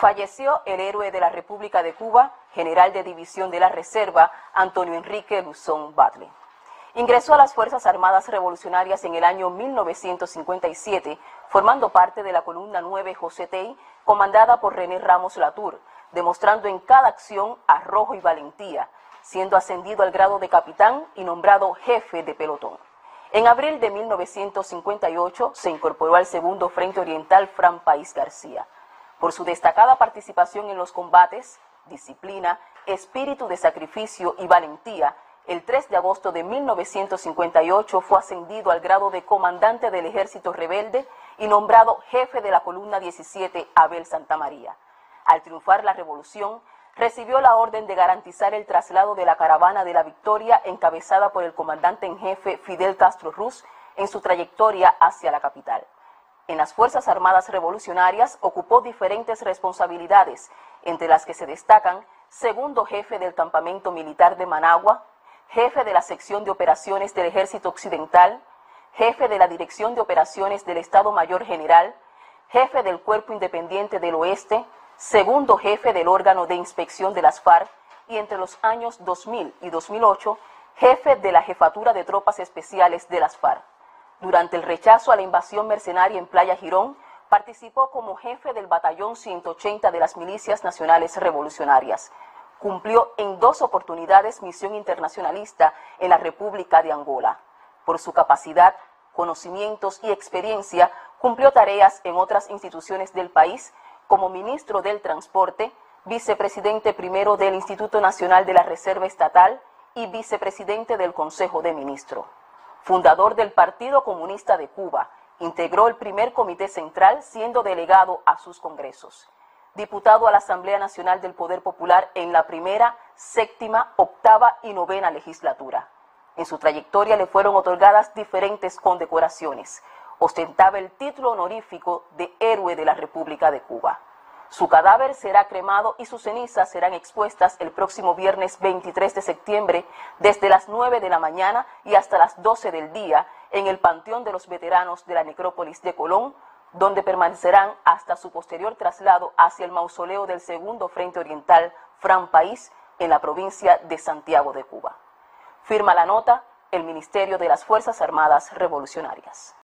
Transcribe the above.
falleció el héroe de la República de Cuba, general de división de la Reserva, Antonio Enrique Luzón Batle. Ingresó a las Fuerzas Armadas Revolucionarias en el año 1957, formando parte de la columna 9 José Tey, comandada por René Ramos Latour, demostrando en cada acción arrojo y valentía, siendo ascendido al grado de capitán y nombrado jefe de pelotón. En abril de 1958 se incorporó al segundo Frente Oriental Fran País García por su destacada participación en los combates, disciplina, espíritu de sacrificio y valentía, el 3 de agosto de 1958 fue ascendido al grado de comandante del ejército rebelde y nombrado jefe de la columna 17 Abel Santa María. Al triunfar la revolución, recibió la orden de garantizar el traslado de la caravana de la victoria encabezada por el comandante en jefe Fidel Castro Ruz en su trayectoria hacia la capital en las Fuerzas Armadas Revolucionarias ocupó diferentes responsabilidades, entre las que se destacan segundo jefe del campamento militar de Managua, jefe de la sección de operaciones del Ejército Occidental, jefe de la Dirección de Operaciones del Estado Mayor General, jefe del Cuerpo Independiente del Oeste, segundo jefe del órgano de inspección de las FARC y entre los años 2000 y 2008, jefe de la Jefatura de Tropas Especiales de las FARC. Durante el rechazo a la invasión mercenaria en Playa Girón, participó como jefe del Batallón 180 de las Milicias Nacionales Revolucionarias. Cumplió en dos oportunidades misión internacionalista en la República de Angola. Por su capacidad, conocimientos y experiencia, cumplió tareas en otras instituciones del país como ministro del Transporte, vicepresidente primero del Instituto Nacional de la Reserva Estatal y vicepresidente del Consejo de Ministros fundador del Partido Comunista de Cuba, integró el primer comité central siendo delegado a sus congresos. Diputado a la Asamblea Nacional del Poder Popular en la primera, séptima, octava y novena legislatura. En su trayectoria le fueron otorgadas diferentes condecoraciones. Ostentaba el título honorífico de Héroe de la República de Cuba. Su cadáver será cremado y sus cenizas serán expuestas el próximo viernes 23 de septiembre desde las 9 de la mañana y hasta las 12 del día en el Panteón de los Veteranos de la Necrópolis de Colón, donde permanecerán hasta su posterior traslado hacia el mausoleo del Segundo Frente Oriental Fran País en la provincia de Santiago de Cuba. Firma la nota el Ministerio de las Fuerzas Armadas Revolucionarias.